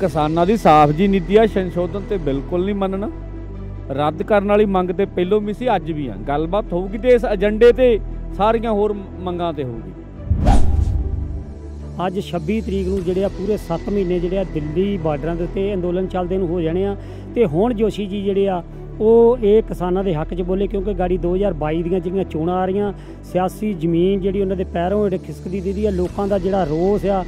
ਕਿਸਾਨਾਂ ਦੀ ਸਾਫ਼ ਜੀ ਨੀਤੀ ਆ, ਸੰਸ਼ੋਧਨ ਤੇ ਬਿਲਕੁਲ ਨਹੀਂ ਮੰਨਣਾ। ਰੱਦ ਕਰਨ ਵਾਲੀ ਮੰਗ ਤੇ ਪਹਿਲੋਂ ਵੀ ਸੀ, ਅੱਜ ਵੀ ਆ। ਗੱਲਬਾਤ ਹੋਊਗੀ ਤੇ ਇਸ ਏਜੰਡੇ ਤੇ ਸਾਰੀਆਂ ਹੋਰ ਮੰਗਾਂ ਤੇ ਹੋਊਗੀ। ਅੱਜ 26 ਤਰੀਕ ਨੂੰ ਜਿਹੜੇ ਆ ਪੂਰੇ 7 ਮਹੀਨੇ ਜਿਹੜੇ ਆ ਦਿੱਲੀ ਬਾਰਡਰਾਂ ਦੇ ਉੱਤੇ ਅੰਦੋਲਨ ਚੱਲਦੇ ਨੂੰ ਹੋ ਜਾਣੇ ਆ। ਤੇ ਹੁਣ ਜੋਸ਼ੀ ਜੀ ਜਿਹੜੇ ਆ, ਉਹ ਇਹ ਕਿਸਾਨਾਂ ਦੇ ਹੱਕ 'ਚ ਬੋਲੇ ਕਿਉਂਕਿ ਗਾੜੀ 2022 ਦੀਆਂ ਜਿਹੜੀਆਂ ਚੋਣਾਂ ਆ ਰਹੀਆਂ, ਸਿਆਸੀ ਜ਼ਮੀਨ ਜਿਹੜੀ ਉਹਨਾਂ ਦੇ ਪੈਰੋਂ ਹੇਠ ਖਿਸਕਦੀ ਦੀਦੀ ਆ, ਲੋਕਾਂ ਦਾ ਜਿਹੜਾ ਰੋਸ ਆ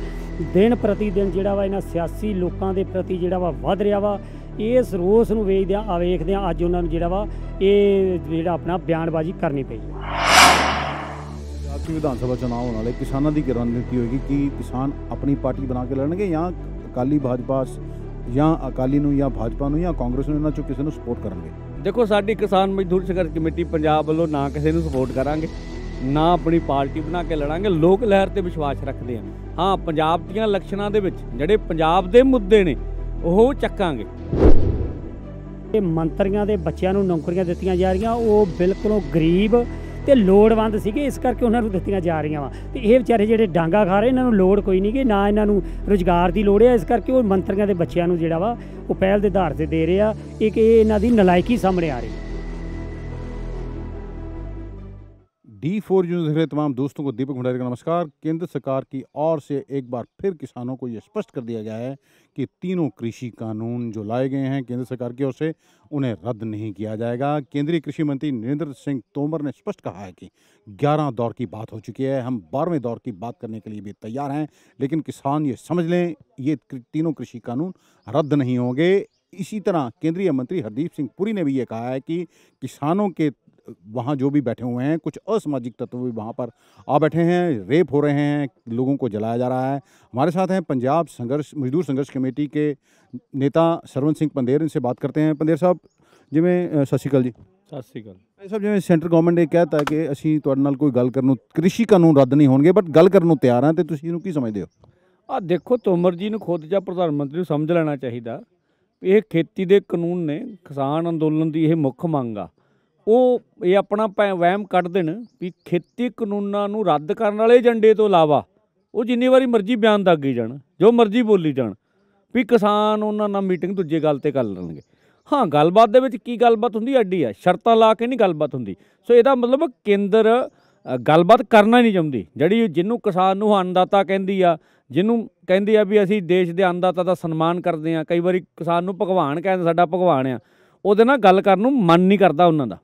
ਦਿਨ ਪ੍ਰਤੀ ਦਿਨ ਜਿਹੜਾ ਵਾ ਇਹਨਾਂ ਸਿਆਸੀ ਲੋਕਾਂ ਦੇ ਪ੍ਰਤੀ ਜਿਹੜਾ ਵਾ ਵੱਧ ਰਿਹਾ ਵਾ ਇਸ ਰੋਸ ਨੂੰ ਵੇਖਦਿਆਂ ਆ ਵੇਖਦਿਆਂ ਅੱਜ ਉਹਨਾਂ ਨੂੰ ਜਿਹੜਾ ਵਾ ਇਹ ਜਿਹੜਾ ਆਪਣਾ ਬਿਆਨਬਾਜ਼ੀ ਕਰਨੀ ਪਈ ਰਾਸ਼ਟਰੀ ਵਿਧਾਨ ਸਭਾ ਚੁਣਾਵ ਹੋਣ ਵਾਲੇ ਕਿਸਾਨਾਂ ਦੀ ਰਣਨੀਤੀ ਹੋਏਗੀ ਕਿ ਕਿਸਾਨ ਆਪਣੀ ਪਾਰਟੀ ਬਣਾ ਕੇ ਲੜਨਗੇ ਜਾਂ ਅਕਾਲੀ ਭਾਜਪਾ ਜਾਂ ਅਕਾਲੀ ਨੂੰ ਜਾਂ ਭਾਜਪਾ ਨੂੰ ਜਾਂ ਕਾਂਗਰਸ ਨੂੰ ਇਹਨਾਂ ਚੋਂ ਕਿਸੇ ਨੂੰ ਸਪੋਰਟ ਕਰਨਗੇ? ਦੇਖੋ ਸਾਡੀ ਕਿਸਾਨ ਮਜ਼ਦੂਰ ਸੰਘਰਸ਼ ਕਮੇਟੀ ਪੰਜਾਬ ਵੱਲੋਂ ਨਾ ਕਿਸੇ ਨੂੰ ਸਪੋਰਟ ਕਰਾਂਗੇ। ਨਾ ਆਪਣੀ ਪਾਰਟੀ ਬਣਾ ਕੇ ਲੜਾਂਗੇ, ਲੋਕ ਲਹਿਰ ਤੇ ਵਿਸ਼ਵਾਸ ਰੱਖਦੇ ਹਾਂ ਹਾਂ, ਪੰਜਾਬ ਦੀਆਂ ਇਲੈਕਸ਼ਨਾਂ ਦੇ ਵਿੱਚ ਜਿਹੜੇ ਪੰਜਾਬ ਦੇ ਮੁੱਦੇ ਨੇ, ਉਹ ਚੱਕਾਂਗੇ। ਇਹ ਮੰਤਰੀਆਂ ਦੇ ਬੱਚਿਆਂ ਨੂੰ ਨੌਕਰੀਆਂ ਦਿੱਤੀਆਂ ਜਾ ਰਹੀਆਂ, ਉਹ ਬਿਲਕੁਲੋਂ ਗਰੀਬ ਤੇ ਲੋੜਵੰਦ ਸੀਗੇ, ਇਸ ਕਰਕੇ ਉਹਨਾਂ ਨੂੰ ਦਿੱਤੀਆਂ ਜਾ ਰਹੀਆਂ ਵਾ। ਤੇ ਇਹ ਵਿਚਾਰੇ ਜਿਹੜੇ ਡਾਂਗਾ ਖਾ ਰਹੇ, ਇਹਨਾਂ ਨੂੰ ਲੋੜ ਕੋਈ ਨਹੀਂ ਕਿ ਨਾ ਇਹਨਾਂ ਨੂੰ ਰੋਜ਼ਗਾਰ ਦੀ ਲੋੜ ਹੈ ਇਸ ਕਰਕੇ ਉਹ ਮੰਤਰੀਆਂ ਦੇ ਬੱਚਿਆਂ ਨੂੰ ਜਿਹੜਾ ਵਾ, ਉਹ ਪਹਿਲ ਦੇ ਆਧਾਰ ਤੇ ਦੇ ਰਹੇ ਆ। ਇੱਕ ਇਹ ਇਹਨਾਂ ਦੀ ਨਲਾਇਕੀ ਸਾਹਮਣੇ ਆ ਰਹੀ। ਹੈ डी फोर न्यूज़ देख रहे तमाम दोस्तों को। दीपक भंडारी का नमस्कार। केंद्र सरकार की ओर से एक बार फिर किसानों को ये स्पष्ट कर दिया गया है कि तीनों कृषि कानून जो लाए गए हैं केंद्र सरकार की ओर से, उन्हें रद्द नहीं किया जाएगा। केंद्रीय कृषि मंत्री नरेंद्र सिंह तोमर ने स्पष्ट कहा है कि 11 दौर की बात हो चुकी है। हम बारहवें दौर की बात करने के लिए भी तैयार हैं, लेकिन किसान ये समझ लें, ये तीनों कृषि कानून रद्द नहीं होंगे। इसी तरह केंद्रीय मंत्री हरदीप सिंह पुरी ने भी ये कहा है कि किसानों के वहाँ जो भी बैठे हुए हैं कुछ असामाजिक तत्व भी वहाँ पर आ बैठे हैं रेप हो रहे हैं लोगों को जलाया जा रहा है हमारे साथ हैं पंजाब संघर्ष मजदूर संघर्ष कमेटी के नेता सरवन सिंह पंदेर इनसे बात करते हैं ਪੰਦੇਰ ਸਾਹਿਬ ਜਿਵੇਂ ਸਤਿ ਸ਼੍ਰੀ ਅਕਾਲ ਜੀ ਸਤਿ ਸ਼੍ਰੀ ਅਕਾਲ ਭਾਈ ਸਾਹਿਬ ਜਿਵੇਂ ਸੈਂਟਰ ਗਵਰਨਮੈਂਟ ਇਹ ਕਹਤਾ ਕਿ ਅਸੀਂ ਤੁਹਾਡੇ ਨਾਲ ਕੋਈ ਗੱਲ ਕਰਨ ਨੂੰ ਕ੍ਰਿਸ਼ੀ ਕਾਨੂੰਨ ਰੱਦ ਨਹੀਂ ਹੋਣਗੇ ਬਟ ਗੱਲ ਕਰਨ ਨੂੰ ਤਿਆਰ ਹਾਂ ਤੇ ਤੁਸੀਂ ਇਹਨੂੰ ਕੀ ਸਮਝਦੇ ਹੋ ਆ ਦੇਖੋ ਤੋਮਰ ਜੀ ਨੂੰ ਖੁਦ ਜਾਂ ਪ੍ਰਧਾਨ ਮੰਤਰੀ ਨੂੰ ਸਮਝ ਲੈਣਾ ਚਾਹੀਦਾ ਇਹ ਖੇਤੀ ਦੇ ਕਾਨੂੰਨ ਨੇ ਕਿਸਾਨ ਅੰਦੋਲਨ ਦੀ ਇਹ ਮੁੱਖ ਮੰਗ ਆ ਉਹ ਇਹ ਆਪਣਾ ਭੈ- ਵਹਿਮ ਕੱਢ ਦੇਣ ਵੀ ਖੇਤੀ ਕਾਨੂੰਨਾਂ ਨੂੰ ਰੱਦ ਕਰਨ ਵਾਲੇ ਏਜੰਡੇ ਤੋਂ ਇਲਾਵਾ ਉਹ ਜਿੰਨੀ ਵਾਰੀ ਮਰਜ਼ੀ ਬਿਆਨ ਦਾਗੀ ਜਾਣ, ਜੋ ਮਰਜ਼ੀ ਬੋਲੀ ਜਾਣ, ਵੀ ਕਿਸਾਨ ਉਹਨਾਂ ਨਾਲ ਮੀਟਿੰਗ ਦੂਜੇ ਗੱਲ ਤੇ ਕਰ ਲੈਣਗੇ। ਹਾਂ, ਗੱਲਬਾਤ ਦੇ ਵਿੱਚ ਕੀ ਗੱਲਬਾਤ ਹੁੰਦੀ ਐਡੀ ਆ ਸ਼ਰਤਾਂ ਲਾ ਕੇ ਨਹੀਂ ਗੱਲਬਾਤ ਹੁੰਦੀ। ਸੋ ਇਹਦਾ ਮਤਲਬ ਕੇਂਦਰ ਗੱਲਬਾਤ ਕਰਨਾ ਨਹੀਂ ਚਾਹੁੰਦੀ, ਜਿਹੜੀ ਜਿਹਨੂੰ ਕਿਸਾਨ ਨੂੰ ਅੰਨਦਾਤਾ ਕਹਿੰਦੀ ਆ, ਜਿਹਨੂੰ ਕਹਿੰਦੀ ਆ ਵੀ ਅਸੀਂ ਦੇਸ਼ ਦੇ ਅੰਨਦਾਤਾ ਦਾ ਸਨਮਾਨ ਕਰਦੇ ਆ, ਕਈ ਵਾਰੀ ਕਿਸਾਨ ਨੂੰ ਭਗਵਾਨ ਕਹਿੰਦੇ, ਸਾਡਾ ਭਗਵਾਨ ਆ, ਉਹਦੇ ਨਾਲ ਗੱਲ ਕਰਨ ਨੂੰ ਮਨ ਨਹੀਂ ਕਰਦਾ ਉਹਨਾਂ ਦਾ।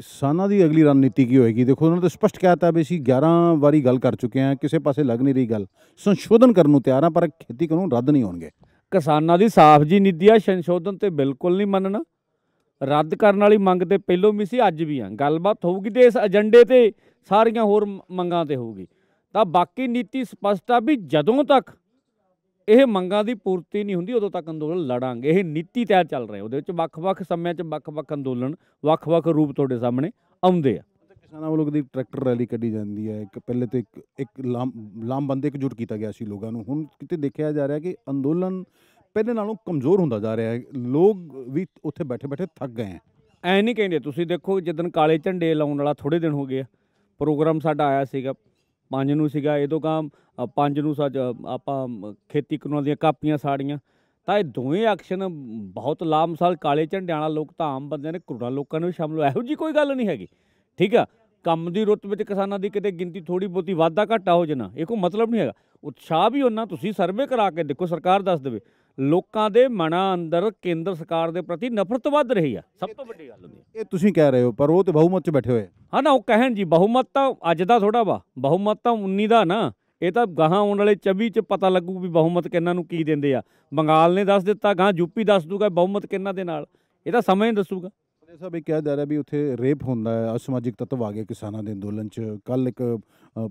ਕਿਸਾਨਾਂ ਦੀ ਅਗਲੀ ਰਣਨੀਤੀ ਕੀ ਹੋਏਗੀ? ਦੇਖੋ, ਉਹਨਾਂ ਨੇ ਤਾਂ ਸਪਸ਼ਟ ਕਹਿਤਾ ਵੀ ਅਸੀਂ 11 ਵਾਰੀ ਗੱਲ ਕਰ ਚੁੱਕੇ ਹਾਂ, ਕਿਸੇ ਪਾਸੇ ਲੱਗ ਨਹੀਂ ਰਹੀ ਗੱਲ। ਸੰਸ਼ੋਧਨ ਕਰਨ ਨੂੰ ਤਿਆਰ ਹਾਂ, ਪਰ ਖੇਤੀ ਕਾਨੂੰਨ ਰੱਦ ਨਹੀਂ ਹੋਣਗੇ। ਕਿਸਾਨਾਂ ਦੀ ਸਾਫ਼ ਜੀ ਨੀਤੀ ਆ, ਸੰਸ਼ੋਧਨ ਤੇ ਬਿਲਕੁਲ ਨਹੀਂ ਮੰਨਣਾ। ਰੱਦ ਕਰਨ ਵਾਲੀ ਮੰਗ ਤੇ ਪਹਿਲੋਂ ਵੀ ਸੀ, ਅੱਜ ਵੀ ਆ। ਗੱਲਬਾਤ ਹੋਊਗੀ ਤੇ ਇਸ ਏਜੰਡੇ ਤੇ ਸਾਰੀਆਂ ਹੋਰ ਮੰਗਾਂ ਤੇ ਹੋਊਗੀ। ਤਾਂ ਬਾਕੀ ਨੀਤੀ ਸਪਸ਼ਟ ਆ ਵੀ ਜਦੋਂ ਤੱਕ ਇਹ ਮੰਗਾਂ ਦੀ ਪੂਰਤੀ ਨਹੀਂ ਹੁੰਦੀ ਉਦੋਂ ਤੱਕ ਅੰਦੋਲਨ ਲੜਾਂਗੇ। ਇਹ ਨੀਤੀ ਤੈਅ ਚੱਲ ਰਿਹਾ ਉਹਦੇ ਵਿੱਚ ਵੱਖ-ਵੱਖ ਸਮਿਆਂ 'ਚ ਵੱਖ-ਵੱਖ ਅੰਦੋਲਨ ਵੱਖ-ਵੱਖ ਰੂਪ ਤੁਹਾਡੇ ਸਾਹਮਣੇ ਆਉਂਦੇ ਆ। ਕਿਸਾਨਾਂ ਵੱਲੋਂ ਕਦੀ ਟਰੈਕਟਰ ਰੈਲੀ ਕੱਢੀ ਜਾਂਦੀ ਹੈ ਇੱਕ ਪਹਿਲੇ ਤੇ ਇੱਕ ਇੱਕ ਲਾਮ ਲਾਮਬੰਦ ਇਕਜੁੱਟ ਕੀਤਾ ਗਿਆ ਸੀ ਲੋਕਾਂ ਨੂੰ। ਹੁਣ ਕਿਤੇ ਦੇਖਿਆ ਜਾ ਰਿਹਾ ਕਿ ਅੰਦੋਲਨ ਪਹਿਲੇ ਨਾਲੋਂ ਕਮਜ਼ੋਰ ਹੁੰਦਾ ਜਾ ਰਿਹਾ ਹੈ। ਲੋਕ ਵੀ ਉੱਥੇ ਬੈਠੇ ਬੈਠੇ ਥੱਕ ਗਏ ਐ ਨਹੀਂ ਕਹਿੰਦੇ ਤੁਸੀਂ ਦੇਖੋ ਜਿੱਦਣ ਕਾਲੇ ਝੰਡੇ ਲਾਉਣ ਵਾਲਾ ਥੋੜੇ ਦਿਨ ਹੋ ਗਏ ਆ। ਪ੍ਰੋਗਰਾਮ ਸਾਡਾ ਆਇਆ ਸੀਗਾ। ਪੰਜ ਨੂੰ ਸੀਗਾ ਇਹ ਤੋਂ ਕੰਮ ਅ, ਪੰਜ ਨੂੰ ਸੱਜ ਆਪਾਂ ਖੇਤੀ ਕਾਨੂੰਨਾਂ ਦੀਆਂ ਕਾਪੀਆਂ ਸਾੜੀਆਂ। ਤਾਂ ਇਹ ਦੋਵੇਂ ਐਕਸ਼ਨ ਬਹੁਤ ਲਾਮਸਾਲ ਕਾਲੇ ਝੰਡਿਆਂ ਵਾਲਾ ਲੋਕ ਤਾਂ ਆਮ ਬੰਦਿਆਂ ਨੇ ਕਰੋੜਾਂ ਲੋਕਾਂ ਨੂੰ ਵੀ ਸ਼ਾਮਲ ਹੋਇਆ। ਇਹੋ ਜੀ ਕੋਈ ਗੱਲ ਨਹੀਂ ਹੈਗੀ। ਠੀਕ ਆ? ਕੰਮ ਦੀ ਰੁੱਤ ਵਿੱਚ ਕਿਸਾਨਾਂ ਦੀ ਕਿਤੇ ਗਿਣਤੀ ਥੋੜੀ ਬਹੁਤੀ ਵਾਧਾ ਘਾਟਾ ਹੋ ਜਾਣਾ ਇਹ ਕੋਈ ਮਤਲਬ ਨਹੀਂ ਹੈਗਾ। ਉਤਸ਼ਾਹ ਵੀ ਉਹਨਾਂ ਤੁਸੀਂ ਸਰਵੇ ਕਰਾ ਕੇ ਦੇਖੋ ਸਰਕਾਰ ਦੱਸ ਦੇਵੇ। ਲੋਕਾਂ ਦੇ ਮਨਾਂ ਅੰਦਰ ਕੇਂਦਰ ਸਰਕਾਰ ਦੇ ਪ੍ਰਤੀ ਨਫ਼ਰਤ ਵੱਧ ਰਹੀ ਆ। ਸਭ ਤੋਂ ਵੱਡੀ ਗੱਲ ਹੁੰਦੀ ਇਹ ਤੁਸੀਂ ਕਹਿ ਰਹੇ ਹੋ ਪਰ ਉਹ ਤੇ ਬਹੁਮਤ 'ਚ ਬੈਠੇ ਹੋਏ ਹਾਂ ਨਾ ਉਹ ਕਹਿਣ ਜੀ ਬਹੁਮਤ ਤਾਂ ਅੱਜ ਦਾ ਥੋੜਾ ਵਾ ਬਹੁਮਤ ਤਾਂ 19 ਦਾ ਨਾ। ਇਹ ਤਾਂ ਗਾਹਾਂ ਆਉਣ ਵਾਲੇ 24 ਚ ਪਤਾ ਲੱਗੂ ਵੀ ਬਹੁਮਤ ਕਿੰਨਾਂ ਨੂੰ ਕੀ ਦਿੰਦੇ ਆ। ਬੰਗਾਲ ਨੇ ਦੱਸ ਦਿੱਤਾ ਗਾਹਾਂ ਯੂਪੀ ਦੱਸ ਦੂਗਾ ਬਹੁਮਤ ਕਿੰਨਾਂ ਦੇ ਨਾਲ। ਇਹ ਤਾਂ ਸਮਾਂ ਹੀ ਦੱਸੂਗਾ। ਇਹ ਕਿਹਾ ਜਾ ਰਿਹਾ ਵੀ ਉੱਥੇ ਰੇਪ ਹੁੰਦਾ ਹੈ ਅਸਮਾਜਿਕ ਤੱਤਵ ਆ ਗਏ ਕਿਸਾਨਾਂ ਦੇ ਅੰਦੋਲਨ 'ਚ। ਕੱਲ ਇੱਕ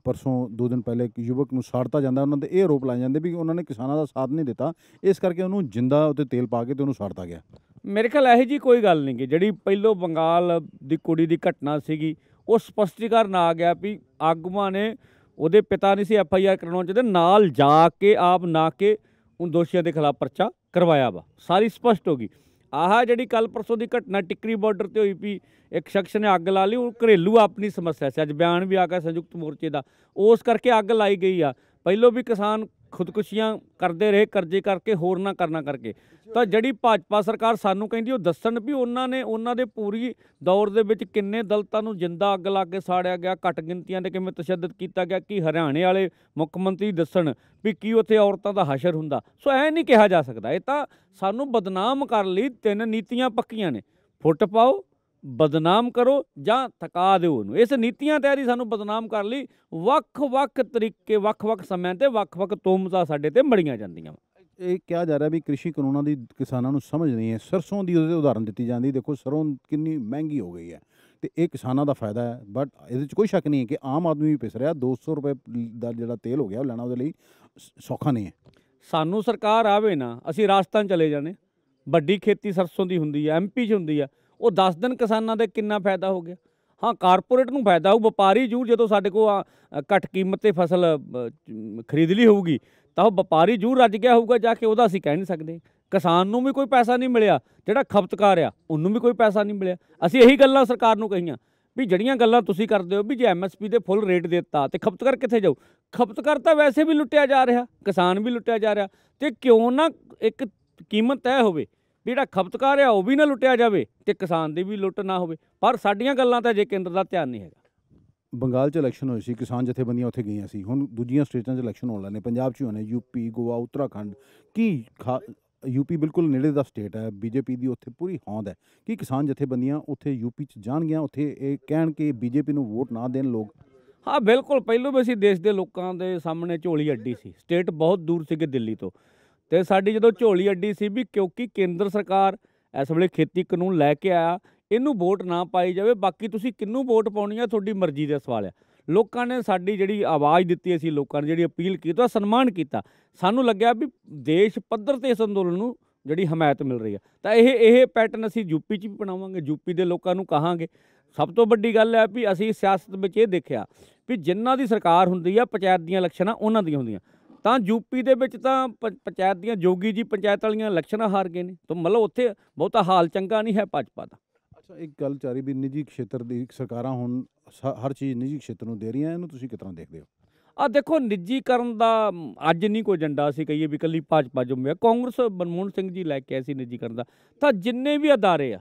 ਪਰਸੋਂ ਦੋ ਦਿਨ ਪਹਿਲੇ ਇੱਕ ਯੁਵਕ ਨੂੰ ਸਾੜਤਾ ਜਾਂਦਾ, ਉਹਨਾਂ ਦੇ ਇਹ ਆਰੋਪ ਲਾਏ ਜਾਂਦੇ ਵੀ ਉਹਨਾਂ ਨੇ ਕਿਸਾਨਾਂ ਦਾ ਸਾਥ ਨਹੀਂ ਦਿੱਤਾ, ਇਸ ਕਰਕੇ ਉਹਨੂੰ ਜਿੰਦਾ ਉੱਤੇ ਤੇਲ ਪਾ ਕੇ ਤੇ ਉਹਨੂੰ ਸਾੜਤਾ ਗਿਆ। ਮੇਰੇ ਖਿਆਲ ਇਹੋ ਜੀ ਕੋਈ ਗੱਲ ਨਹੀਂ ਕਿ ਜਿਹੜੀ ਪਹਿਲੋ ਬੰਗਾਲ ਦੀ ਕੁੜੀ ਦੀ ਘਟਨਾ ਸੀਗੀ, ਉਹ ਸਪਸ਼ਟੀਕਰਨ ਆ ਗਿਆ ਵੀ ਆਗੂਆਂ ਨੇ ਉਹਦੇ ਪਿਤਾ ਨਹੀਂ ਸੀ ਐਫ ਆਈ ਆਰ ਕਰਾਉਣ ਚਾਹਤੇ ਨਾਲ ਜਾ ਕੇ ਆਪ ਨਾ ਕੇ ਉਹ ਦੋਸ਼ੀਆਂ ਦੇ ਖਿਲਾਫ ਪਰਚਾ ਕਰਵਾਇਆ ਵਾ, ਸਾਰੀ ਸਪਸ਼ਟ ਹੋ ਗਈ। ਆਹ ਜਿਹੜੀ ਕੱਲ ਪਰਸੋਂ ਦੀ ਘਟਨਾ ਟਿੱਕਰੀ ਬਾਰਡਰ ਤੇ ਹੋਈ ਪਈ ਇੱਕ ਸ਼ਖਸ ਨੇ ਅੱਗ ਲਾ ਲਈ, ਉਹ ਘਰੇਲੂ ਆਪਣੀ ਸਮੱਸਿਆ ਸੀ। ਅੱਜ ਬਿਆਨ ਵੀ ਆ ਗਿਆ ਸੰਯੁਕਤ ਮੋਰਚੇ ਦਾ। ਉਸ ਕਰਕੇ ਅੱਗ ਲਾਈ ਗਈ ਆ। ਪਹਿਲੋਂ ਵੀ ਕਿਸਾਨ ਖੁਦਕੁਸ਼ੀਆਂ ਕਰਦੇ ਰਹੇ, ਕਰਜ਼ੇ ਕਰਕੇ, ਹੋਰ ਨਾ ਕਰਨਾ ਕਰਕੇ। ਤਾਂ ਜਿਹੜੀ ਭਾਜਪਾ ਸਰਕਾਰ ਸਾਨੂੰ ਕਹਿੰਦੀ, ਉਹ ਦੱਸਣ ਵੀ ਉਹਨਾਂ ਨੇ, ਉਹਨਾਂ ਦੇ ਪੂਰੀ ਦੌਰ ਦੇ ਵਿੱਚ ਕਿੰਨੇ ਦਲਤਾਂ ਨੂੰ ਜਿੰਦਾ ਅੱਗ ਲਾ ਕੇ ਸਾੜਿਆ ਗਿਆ, ਘੱਟ ਗਿਣਤੀਆਂ ਤੇ ਕਿਵੇਂ ਤਸ਼ੱਦਦ ਕੀਤਾ ਗਿਆ, ਕਿ ਹਰਿਆਣੇ ਵਾਲੇ ਮੁੱਖ ਮੰਤਰੀ ਦੱਸਣ ਵੀ ਕੀ ਉੱਥੇ ਔਰਤਾਂ ਦਾ ਹਸ਼ਰ ਹੁੰਦਾ। ਸੋ ਐ ਨਹੀਂ ਕਿਹਾ ਜਾ ਸਕਦਾ। ਇਹ ਤਾਂ ਸਾਨੂੰ ਬਦਨਾਮ ਕਰਨ ਲਈ, ਤਿੰਨ ਨੀਤੀਆਂ ਪੱਕੀਆਂ ਨੇ। ਫੁੱਟ ਪਾਓ ਬਦਨਾਮ ਕਰੋ ਜਾਂ ਥਕਾ ਦਿਓ ਉਹਨੂੰ। ਇਸ ਨੀਤੀਆਂ ਤਹਿਤ ਹੀ ਸਾਨੂੰ ਬਦਨਾਮ ਕਰਨ ਲਈ ਵੱਖ-ਵੱਖ ਤਰੀਕੇ ਵੱਖ-ਵੱਖ ਸਮਿਆਂ ਤੇ ਵੱਖ-ਵੱਖ ਤੋਮਜ਼ਾਂ ਸਾਡੇ ਤੇ ਮੜੀਆਂ ਜਾਂਦੀਆਂ। ਇਹ ਕਿਹਾ ਜਾ ਰਿਹਾ ਵੀ ਕ੍ਰਿਸ਼ੀ ਕਾਨੂੰਨਾਂ ਦੀ ਕਿਸਾਨਾਂ ਨੂੰ ਸਮਝ ਨਹੀਂ ਹੈ। ਸਰਸੋਂ ਦੀ ਉਹਦੇ ਉਦਾਹਰਨ ਦਿੱਤੀ ਜਾਂਦੀ ਦੇਖੋ ਸਰੋਂ ਕਿੰਨੀ ਮਹਿੰਗੀ ਹੋ ਗਈ ਹੈ ਤੇ ਇਹ ਕਿਸਾਨਾਂ ਦਾ ਫਾਇਦਾ ਹੈ ਬਟ ਇਹਦੇ 'ਚ ਕੋਈ ਸ਼ੱਕ ਨਹੀਂ ਹੈ ਕਿ ਆਮ ਆਦਮੀ ਵੀ ਪਿਸ ਰਿਹਾ 200 ਰੁਪਏ ਦਾ ਜਿਹੜਾ ਤੇਲ ਹੋ ਗਿਆ ਉਹ ਲੈਣਾ ਉਹਦੇ ਲਈ ਸੌਖਾ ਨਹੀਂ ਹੈ। ਸਾਨੂੰ ਸਰਕਾਰ ਆਵੇ ਨਾ ਅਸੀਂ ਰਾਜਸਥਾਨ ਚਲੇ ਜਾਣੇ ਵੱਡੀ ਖੇਤੀ ਸਰਸੋਂ ਦੀ ਹੁੰਦੀ ਹੈ ਐਮਪੀ 'ਚ ਹੁੰਦੀ ਆ ਉਹ 10 ਦਿਨ ਕਿਸਾਨਾਂ ਦੇ ਕਿੰਨਾ ਫਾਇਦਾ ਹੋ ਗਿਆ? ਹਾਂ ਕਾਰਪੋਰੇਟ ਨੂੰ ਫਾਇਦਾ ਹੋਊ ਵਪਾਰੀ ਜੂ ਜਦੋਂ ਸਾਡੇ ਕੋਲ ਆ, ਘੱਟ ਕੀਮਤ ਤੇ ਫਸਲ ਖਰੀਦ ਲਈ ਹੋਊਗੀ ਤਾਂ ਉਹ ਵਪਾਰੀ ਜੂ ਰੱਜ ਗਿਆ ਹੋਊਗਾ ਜਾ ਕੇ ਉਹਦਾ ਅਸੀਂ ਕਹਿ ਨਹੀਂ ਸਕਦੇ। ਕਿਸਾਨ ਨੂੰ ਵੀ ਕੋਈ ਪੈਸਾ ਨਹੀਂ ਮਿਲਿਆ ਜਿਹੜਾ ਖਪਤਕਾਰ ਆ ਉਹਨੂੰ ਵੀ ਕੋਈ ਪੈਸਾ ਨਹੀਂ ਮਿਲਿਆ। ਅਸੀਂ ਇਹੀ ਗੱਲਾਂ ਸਰਕਾਰ ਨੂੰ ਕਹੀਆਂ ਵੀ ਜਿਹੜੀਆਂ ਗੱਲਾਂ ਤੁਸੀਂ ਕਰਦੇ ਹੋ ਵੀ ਜੇ ਐਮਐਸਪੀ ਦੇ ਫੁੱਲ ਰੇਟ ਦਿੱਤਾ ਤੇ ਖਪਤਕਾਰ ਕਿੱਥੇ ਜਾਊ? ਖਪਤਕਾਰ ਤਾਂ ਵੈਸੇ ਵੀ ਲੁੱਟਿਆ ਜਾ ਰਿਹਾ ਕਿਸਾਨ ਵੀ ਲੁੱਟਿਆ ਜਾ ਰਿਹਾ ਤੇ ਕਿਉਂ ਨਾ ਇੱਕ ਕੀਮਤ ਤੈਅ ਹੋਵੇ? ਜਿਹੜਾ ਖਪਤਕਾਰ ਆ ਉਹ ਵੀ ਨਾ ਲੁੱਟਿਆ ਜਾਵੇ ਤੇ ਕਿਸਾਨ ਦੀ ਵੀ ਲੁੱਟ ਨਾ ਹੋਵੇ। ਪਰ ਸਾਡੀਆਂ ਗੱਲਾਂ ਤਾਂ ਜੇ ਕੇਂਦਰ ਦਾ ਧਿਆਨ ਨਹੀਂ ਹੈਗਾ। ਬੰਗਾਲ 'ਚ ਇਲੈਕਸ਼ਨ ਹੋਈ ਸੀ ਕਿਸਾਨ ਜਥੇਬੰਦੀਆਂ ਉੱਥੇ ਗਈਆਂ ਸੀ। ਹੁਣ ਦੂਜੀਆਂ ਸਟੇਟਾਂ 'ਚ ਇਲੈਕਸ਼ਨ ਹੋਣ ਲੱਗੇ ਪੰਜਾਬ 'ਚ ਹੀ ਹੋਣੇ ਯੂਪੀ ਗੋਆ ਉੱਤਰਾਖੰਡ। ਕੀ ਯੂਪੀ ਬਿਲਕੁਲ ਨੇੜੇ ਦਾ ਸਟੇਟ ਹੈ ਬੀਜੇਪੀ ਦੀ ਉੱਥੇ ਪੂਰੀ ਹੌਂਦ ਹੈ। ਕੀ ਕਿਸਾਨ ਜਥੇਬੰਦੀਆਂ ਉੱਥੇ ਯੂਪੀ 'ਚ ਜਾਣਗੀਆਂ? ਉੱਥੇ ਇਹ ਕਹਿਣ ਕਿ ਬੀਜੇਪੀ ਨੂੰ ਵੋਟ ਨਾ ਦੇਣ ਲੋਕ? ਹਾਂ ਬਿਲਕੁਲ। ਪਹਿਲੋਂ ਵੀ ਅਸੀਂ ਦੇਸ਼ ਦੇ ਲੋਕਾਂ ਦੇ ਸਾਹਮਣੇ ਝੋਲੀ ਅੱਡੀ ਸੀ। ਸਟੇਟ ਬਹੁਤ ਦੂਰ ਸੀਗੇ ਦਿੱਲੀ ਤੋਂ। ਤੇ ਸਾਡੀ ਜਦੋਂ ਝੋਲੀ ਅੱਡੀ ਸੀ ਵੀ ਕਿਉਂਕਿ ਕੇਂਦਰ ਸਰਕਾਰ ਇਸ ਵੇਲੇ ਖੇਤੀ ਕਾਨੂੰਨ ਲੈ ਕੇ ਆਇਆ, ਇਹਨੂੰ ਵੋਟ ਨਾ ਪਾਈ ਜਾਵੇ, ਬਾਕੀ ਤੁਸੀਂ ਕਿਹਨੂੰ ਵੋਟ ਪਾਉਣੀ ਆ, ਤੁਹਾਡੀ ਮਰਜ਼ੀ ਦਾ ਸਵਾਲ ਆ। ਲੋਕਾਂ ਨੇ ਸਾਡੀ ਜਿਹੜੀ ਆਵਾਜ਼ ਦਿੱਤੀ, ਅਸੀਂ ਲੋਕਾਂ ਨੇ ਜਿਹੜੀ ਅਪੀਲ ਕੀਤੀ ਸਨਮਾਨ ਕੀਤਾ। ਸਾਨੂੰ ਲੱਗਿਆ ਵੀ ਦੇਸ਼ ਪੱਧਰ ਤੇ ਇਸ ਅੰਦੋਲਨ ਨੂੰ ਜਿਹੜੀ ਹਮਾਇਤ ਮਿਲ ਰਹੀ ਆ। ਤਾਂ ਇਹ ਇਹ ਪੈਟਰਨ ਅਸੀਂ ਯੂਪੀ 'ਚ ਵੀ ਬਣਾਵਾਂਗੇ ਯੂਪੀ ਦੇ ਲੋਕਾਂ ਨੂੰ ਕਹਾਂਗੇ। ਸਭ ਤੋਂ ਵੱਡੀ ਗੱਲ ਹੈ ਵੀ ਅਸੀਂ ਸਿਆਸਤ ਵਿੱਚ ਇਹ ਦੇਖਿਆ ਵੀ ਜਿਨ੍ਹਾਂ ਦੀ ਸਰਕਾਰ ਹੁੰਦੀ ਆ, ਪੰਚਾਇਤ ਦੀਆਂ ਇਲੈਕਸ਼ਨਾਂ ਉਹਨਾਂ ਦੀਆਂ ਹੁੰਦੀਆਂ। ਤਾਂ ਯੂਪੀ ਦੇ ਵਿੱਚ ਤਾਂ ਪੰਚਾਇਤ ਦੀਆਂ ਜੋਗੀ ਜੀ ਪੰਚਾਇਤ ਵਾਲੀਆਂ ਇਲੈਕਸ਼ਨਾਂ ਹਾਰ ਗਏ ਨੇ। ਤਾਂ ਮਤਲਬ ਉੱਥੇ ਬਹੁਤਾ ਹਾਲ ਚੰਗਾ ਨਹੀਂ ਹੈ ਭਾਜਪਾ ਦਾ। ਅੱਛਾ ਇੱਕ ਗੱਲ ਚਾਰੀ ਵੀ ਨਿੱਜੀ ਖੇਤਰ ਦੀ ਸਰਕਾਰਾਂ ਹੁਣ ਸ- ਹਰ ਚੀਜ਼ ਨਿੱਜੀ ਖੇਤਰ ਨੂੰ ਦੇ ਰਹੀਆਂ ਇਹਨੂੰ ਤੁਸੀਂ ਤਰ੍ਹਾਂ ਦੇਖਦੇ ਹੋ? ਆ ਦੇਖੋ ਨਿੱਜੀਕਰਨ ਦਾ ਅੱਜ ਨਹੀਂ ਕੋਈ ਏਜੰਡਾ ਅਸੀਂ ਕਹੀਏ ਵੀ ਇਕੱਲੀ ਭਾਜਪਾ ਜੁੰਮੇ ਕਾਂਗਰਸ ਮਨਮੋਹਨ ਸਿੰਘ ਜੀ ਲੈ ਕੇ ਆਏ ਸੀ ਨਿੱਜੀਕਰਨ ਦਾ। ਤਾਂ ਜਿੰਨੇ ਵੀ ਅਦਾਰੇ ਆ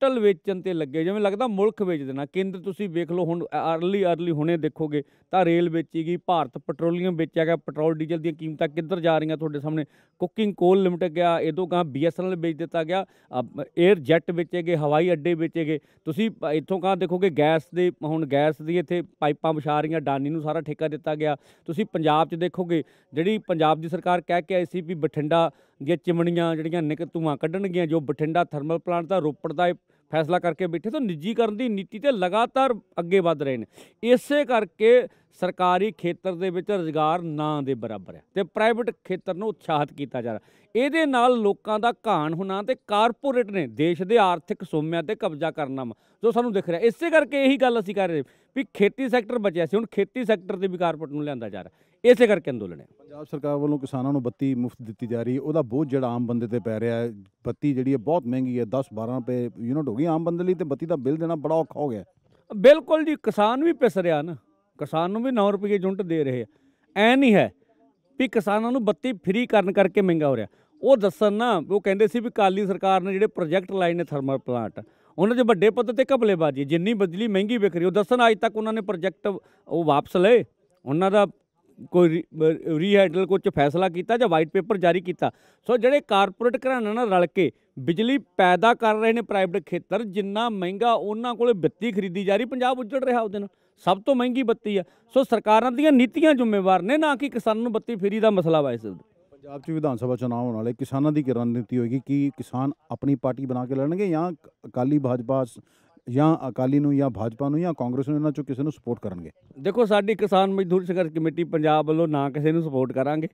ਟੋਟਲ ਵੇਚਣ ਤੇ ਲੱਗੇ। ਜਿਵੇਂ ਲੱਗਦਾ ਮੁਲਕ ਵੇਚ ਦੇਣਾ। ਕੇਂਦਰ ਤੁਸੀਂ ਵੇਖ ਲਓ, ਹੁਣ ਅਰਲੀ ਅਰਲੀ ਹੁਣੇ ਦੇਖੋਗੇ, ਤਾਂ ਰੇਲ ਵੇਚੀ ਗਈ ਭਾਰਤ ਪੈਟਰੋਲੀਅਮ ਵੇਚਿਆ ਗਿਆ, ਪੈਟਰੋਲ, ਡੀਜ਼ਲ ਦੀਆਂ ਕੀਮਤਾਂ ਕਿੱਧਰ ਜਾ ਰਹੀਆਂ ਤੁਹਾਡੇ ਸਾਹਮਣੇ? ਕੁਕਿੰਗ ਕੋਲ ਲਿਮਟਿਡ ਗਿਆ, ਇਹਦੋਂ ਗਾਂ ਬੀਐਸਐਨਐਲ ਵੇਚ ਦਿੱਤਾ ਗਿਆ 에ਅਰ ਜੈਟ ਵੇਚੇ ਗਏ ਹਵਾਈ ਅੱਡੇ ਵੇਚੇ ਗਏ ਤੁਸੀਂ ਇੱਥੋਂ ਕਹਾਂ ਦੇਖੋਗੇ, ਗੈਸ ਦੇ, ਹੁਣ ਗੈਸ ਦੀ ਇੱਥੇ ਪਾਈਪਾਂ ਵਿਛਾ ਰਹੀਆਂ, ਡਾਨੀ ਨੂੰ ਸਾਰਾ ਠੇਕਾ ਦਿੱਤਾ ਗਿਆ। ਤੁਸੀਂ ਪੰਜਾਬ 'ਚ ਦੇਖੋਗੇ, ਜਿਹੜੀ ਪੰਜਾਬ ਦੀ ਸਰਕਾਰ ਕਹਿ ਕੇ ਆਈ ਸੀ ਵੀ ਬਠਿੰਡਾ ਦੀਆਂ ਚਿਮਣੀਆਂ ਜਿਹੜੀਆਂ ਨਿਕ ਧੂਆਂ ਕੱਢਣਗੀਆਂ ਜੋ ਬਠਿੰਡਾ ਥਰਮਲ ਪਲਾਂਟ ਦਾ ਰੋਪੜ ਦਾ ਇਹ ਫੈਸਲਾ ਕਰਕੇ ਬੈਠੇ ਤਾਂ ਨਿੱਜੀਕਰਨ ਦੀ ਨੀਤੀ ਤੇ ਲਗਾਤਾਰ ਅੱਗੇ ਵਧ ਰਹੇ ਨੇ। ਇਸੇ ਕਰਕੇ ਸਰਕਾਰੀ ਖੇਤਰ ਦੇ ਵਿੱਚ ਰੁਜ਼ਗਾਰ ਨਾ ਦੇ ਬਰਾਬਰ ਹੈ ਤੇ ਪ੍ਰਾਈਵੇਟ ਖੇਤਰ ਨੂੰ ਉਤਸ਼ਾਹਿਤ ਕੀਤਾ ਜਾ ਰਿਹਾ। ਇਹਦੇ ਨਾਲ ਲੋਕਾਂ ਦਾ ਘਾਣ ਹੋਣਾ ਤੇ ਕਾਰਪੋਰੇਟ ਨੇ ਦੇਸ਼ ਦੇ ਆਰਥਿਕ ਸੋਮਿਆਂ ਤੇ ਕਬਜ਼ਾ ਕਰਨਾ ਵਾ, ਜੋ ਸਾਨੂੰ ਦਿਖ ਰਿਹਾ। ਇਸੇ ਕਰਕੇ ਇਹੀ ਗੱਲ ਅਸੀਂ ਕਰ ਰਹੇ ਵੀ ਖੇਤੀ ਸੈਕਟਰ ਬਚਿਆ ਸੀ ਹੁਣ ਖੇਤੀ ਸੈਕਟਰ ਤੇ ਵੀ ਕਾਰਪੋਰੇਟ ਨੂੰ ਲਿਆਂਦਾ ਜਾ ਰਿਹਾ। ਇਸੇ ਕਰਕੇ ਅੰਦੋਲਨ ਹੈ। ਪੰਜਾਬ ਸਰਕਾਰ ਵੱਲੋਂ ਕਿਸਾਨਾਂ ਨੂੰ ਬੱਤੀ ਮੁਫਤ ਦਿੱਤੀ ਜਾ ਰਹੀ ਹੈ। ਉਹਦਾ ਬੋਝ ਜਿਹੜਾ ਆਮ ਬੰਦੇ ਤੇ ਪੈ ਰਿਹਾ ਹੈ। ਬੱਤੀ ਜਿਹੜੀ ਹੈ ਬਹੁਤ ਮਹਿੰਗੀ ਹੈ। 10 12 ਰੁਪਏ ਯੂਨਿਟ ਹੋ ਗਈ ਆਮ ਬੰਦੇ ਲਈ ਤੇ ਬੱਤੀ ਦਾ ਬਿੱਲ ਦੇਣਾ ਬੜਾ ਔਖਾ ਹੋ ਗਿਆ ਬਿਲਕੁਲ ਜੀ ਕਿਸਾਨ ਵੀ ਪਿਸ ਰਿਹਾ ਨਾ। ਕਿਸਾਨ ਨੂੰ ਵੀ 9 ਰੁਪਏ ਯੂਨਿਟ ਦੇ ਰਹੇ ਆ ਐ ਨਹੀਂ ਹੈ ਵੀ ਕਿਸਾਨਾਂ ਨੂੰ ਬੱਤੀ ਫ੍ਰੀ ਕਰਨ ਕਰਕੇ ਮਹਿੰਗਾ ਹੋ ਰਿਹਾ। ਉਹ ਦੱਸਣ ਨਾ ਉਹ ਕਹਿੰਦੇ ਸੀ ਵੀ ਕਾਲੀ ਸਰਕਾਰ ਨੇ ਜਿਹੜੇ ਪ੍ਰੋਜੈਕਟ ਲਾਏ ਨੇ ਥਰਮਲ ਪਲਾਂਟ ਉਹਨਾਂ 'ਚ ਵੱਡੇ ਪੱਧਰ ਤੇ ਘਪਲੇਬਾਜ਼ੀ। ਜਿੰਨੀ ਬਿਜਲੀ ਮਹਿੰਗੀ ਵਿਕ ਰਹੀ ਉਹ ਦੱਸਣ ਅੱਜ ਤੱਕ ਉਹਨਾਂ ਨੇ ਪ੍ਰੋਜੈਕਟ ਉਹ ਵਾਪਸ ਲਏ। ਉਹਨਾਂ ਦਾ ਕੋਈ ਰੀਹੈਂਡਲ ਕੁਝ ਫੈਸਲਾ ਕੀਤਾ ਜਾਂ ਵਾਈਟ ਪੇਪਰ ਜਾਰੀ ਕੀਤਾ? ਸੋ ਜਿਹੜੇ ਕਾਰਪੋਰੇਟ ਘਰਾਣਿਆਂ ਨਾਲ ਰਲ ਕੇ ਬਿਜਲੀ ਪੈਦਾ ਕਰ ਰਹੇ ਨੇ ਪ੍ਰਾਈਵੇਟ ਖੇਤਰ, ਜਿੰਨਾ ਮਹਿੰਗਾ ਉਹਨਾਂ ਕੋਲੇ ਬੱਤੀ ਖਰੀਦੀ ਜਾ ਰਹੀ, ਪੰਜਾਬ ਉੱਜੜ ਰਿਹਾ ਉਹਦੇ ਨਾਲ। ਸਭ ਤੋਂ ਮਹਿੰਗੀ ਬੱਤੀ ਆ। ਸੋ ਸਰਕਾਰਾਂ ਦੀਆਂ ਨੀਤੀਆਂ ਜ਼ਿੰਮੇਵਾਰ ਨੇ, ਨਾ ਕਿ ਕਿਸਾਨਾਂ ਨੂੰ ਬੱਤੀ ਫਰੀ ਦਾ ਮਸਲਾ ਵਾ ਇਸ ਪੰਜਾਬ 'ਚ ਵਿਧਾਨ ਸਭਾ ਚੁਣਾਵ ਹੋਣ ਵਾਲੇ ਕਿਸਾਨਾਂ ਦੀ ਕੀ ਰਣਨੀਤੀ ਹੋਏਗੀ ਕਿ ਕਿਸਾਨ ਆਪਣੀ ਪਾਰਟੀ ਬਣਾ ਕੇ ਲੜਨਗੇ ਜਾਂ ਅਕਾਲੀ ਭਾਜਪਾ ਜਾਂ ਅਕਾਲੀ ਨੂੰ ਜਾਂ ਭਾਜਪਾ ਨੂੰ ਜਾਂ ਕਾਂਗਰਸ ਨੂੰ ਇਹਨਾਂ ਚੋਂ ਕਿਸੇ ਨੂੰ ਸਪੋਰਟ ਕਰਨਗੇ? ਦੇਖੋ, ਸਾਡੀ ਕਿਸਾਨ ਮਜ਼ਦੂਰ ਸੰਘਰਸ਼ ਕਮੇਟੀ ਪੰਜਾਬ ਵੱਲੋਂ ਨਾ ਕਿਸੇ ਨੂੰ ਸਪੋਰਟ ਕਰਾਂਗੇ,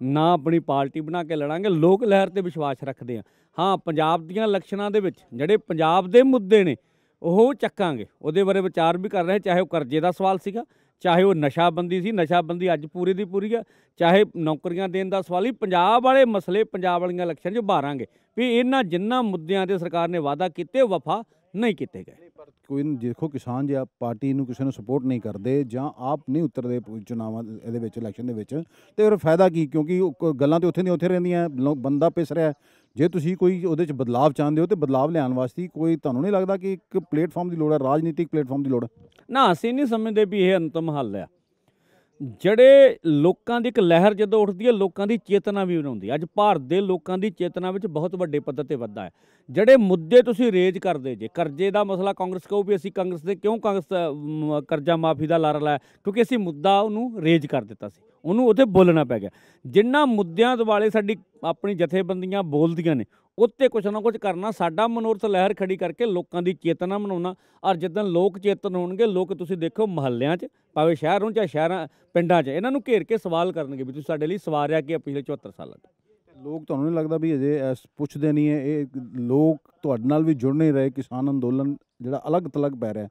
ਨਾ ਆਪਣੀ ਪਾਰਟੀ ਬਣਾ ਕੇ ਲੜਾਂਗੇ, ਲੋਕ ਲਹਿਰ ਤੇ ਵਿਸ਼ਵਾਸ ਰੱਖਦੇ ਆ। ਹਾਂ, ਪੰਜਾਬ ਦੀਆਂ ਇਲੈਕਸ਼ਨਾਂ ਦੇ ਵਿੱਚ ਜਿਹੜੇ ਪੰਜਾਬ ਦੇ ਮੁੱਦੇ ਨੇ, ਉਹ ਚੱਕਾਂਗੇ। ਉਹਦੇ ਬਾਰੇ ਵਿਚਾਰ ਵੀ ਕਰ ਰਹੇ, ਚਾਹੇ ਉਹ ਕਰਜ਼ੇ ਦਾ ਸਵਾਲ ਸੀਗਾ, ਚਾਹੇ ਉਹ ਨਸ਼ਾਬੰਦੀ ਸੀ, ਨਸ਼ਾਬੰਦੀ ਅੱਜ ਪੂਰੀ ਦੀ ਪੂਰੀ ਆ, ਚਾਹੇ ਨੌਕਰੀਆਂ ਦੇਣ ਦਾ ਸਵਾਲ ਹੀ ਪੰਜਾਬ ਵਾਲੇ ਮਸਲੇ ਪੰਜਾਬ ਵਾਲੀਆਂ ਇਲੈਕਸ਼ਨ 'ਚ ਉਭਾਰਾਂਗੇ। ਵੀ ਇਹਨਾਂ ਜਿੰਨਾ ਮੁੱਦਿਆਂ ਤੇ ਸਰਕਾਰ ਨੇ ਵਾਅਦਾ ਕੀਤੇ, ਵਫਾ ਨਹੀਂ ਕੀਤੇ ਗਏ। ਪਰ ਕੋਈ ਦੇਖੋ ਕਿਸਾਨ ਜੇ ਆਪ ਪਾਰਟੀ ਨੂੰ ਕਿਸੇ ਨੂੰ ਸਪੋਰਟ ਨਹੀਂ ਕਰਦੇ ਜਾਂ ਆਪ ਨਹੀਂ ਉਤਰਦੇ ਚੁਣਾਵਾਂ ਇਹਦੇ ਵਿੱਚ ਇਲੈਕਸ਼ਨ ਦੇ ਵਿੱਚ ਤੇ ਫਿਰ ਫਾਇਦਾ ਕੀ? ਕਿਉਂਕਿ ਉਹ ਗੱਲਾਂ ਤੇ ਉੱਥੇ ਨਹੀਂ ਉੱਥੇ ਰਹਿੰਦੀਆਂ ਲੋ- ਬੰਦਾ ਪਿਸ ਰਿਹਾ। ਹੈ। ਜੇ ਤੁਸੀਂ ਕੋਈ ਉਹਦੇ ਚ ਬਦਲਾਵ ਚਾਹੁੰਦੇ ਹੋ ਤੇ ਬਦਲਾਵ ਲਿਆਉਣ ਵਾਸਤੇ ਕੋਈ ਤੁਹਾਨੂੰ ਨਹੀਂ ਲੱਗਦਾ ਕਿ ਇੱਕ ਪਲੇਟਫਾਰਮ ਦੀ ਲੋੜ ਹੈ ਰਾਜਨੀਤਿਕ ਪਲੇਟਫਾਰਮ ਦੀ ਲੋੜ ਹੈ? ਨਾ ਅਸੀਂ ਨਹੀਂ ਸਮਝਦੇ ਵੀ ਇਹ ਅੰਤਮ ਹੱਲ ਆ। ਜਿਹੜੇ ਲੋਕਾਂ ਦੀ ਇੱਕ ਲਹਿਰ ਜਦੋਂ ਉੱਠਦੀ ਹੈ ਲੋਕਾਂ ਦੀ ਚੇਤਨਾ ਵੀ ਬਣਾਉਂਦੀ ਹੈ। ਅੱਜ ਭਾਰਤ ਦੇ ਲੋਕਾਂ ਦੀ ਚੇਤਨਾ ਵਿੱਚ ਬਹੁਤ ਵੱਡੇ ਪੱਧਰ ਤੇ ਵਾਧਾ ਹੈ। ਜਿਹੜੇ ਮੁੱਦੇ ਤੁਸੀਂ ਰੇਜ ਕਰਦੇ ਜੇ ਕਰਜ਼ੇ ਦਾ ਮਸਲਾ ਕਾਂਗਰਸ ਕਹੂ ਵੀ ਅਸੀਂ ਕਾਂਗਰਸ ਦੇ ਕਿਉਂ ਕਾਂਗਰਸ ਦਾ, ਕਰਜ਼ਾ ਮਾਫੀ ਦਾ ਲਾਰਾ ਲਾਇਆ? ਕਿਉਂਕਿ ਅਸੀਂ ਮੁੱਦਾ ਉਹਨੂੰ ਰੇਜ ਕਰ ਦਿੱਤਾ ਸੀ। ਉਹਨੂੰ ਉੱਥੇ ਬੋਲਣਾ ਪੈ ਗਿਆ। ਜਿੰਨਾ ਮੁੱਦਿਆਂ ਦੁਆਲੇ ਸਾਡੀ ਆਪਣੀ ਜਥੇਬੰਦੀਆਂ ਬੋਲਦੀਆਂ ਨੇ ਉੱਤੇ ਕੁਛ ਨਾ ਕੁਛ ਕਰਨਾ ਸਾਡਾ ਮਨੋਰਥ ਲਹਿਰ ਖੜੀ ਕਰਕੇ ਲੋਕਾਂ ਦੀ ਚੇਤਨਾ ਬਣਾਉਣਾ ਔਰ ਜਦੋਂ ਲੋਕ ਚੇਤਨ ਹੋਣਗੇ ਲੋਕ ਤੁਸੀਂ ਦੇਖੋ ਮਹੱਲਿਆਂ 'ਚ ਭਾਵੇਂ ਸ਼ਹਿਰ ਹੋਣ ਚਾਹੇ ਸ਼ਹਿਰਾਂ ਪਿੰਡਾਂ 'ਚ ਇਹਨਾਂ ਨੂੰ ਘੇਰ ਕੇ ਸਵਾਲ ਕਰਨਗੇ ਵੀ ਤੁਸੀਂ ਸਾਡੇ ਲਈ ਸਵਾਰਿਆ ਕਿ ਪਿਛਲੇ 74 ਸਾਲਾਂ 'ਚ ਲੋਕ ਤੁਹਾਨੂੰ ਨਹੀਂ ਲੱਗਦਾ ਵੀ ਅਜੇ ਐਸ ਪੁੱਛਦੇ ਨਹੀਂ ਹੈ ਇਹ ਲੋਕ ਤੁਹਾਡੇ ਨਾਲ ਵੀ ਜੁੜ ਨਹੀਂ ਰਹੇ ਕਿਸਾਨ ਅੰਦੋਲਨ ਜਿਹੜਾ ਅਲੱਗ ਤਲੱਗ ਪੈ ਰਿਹਾ। ਹੈ।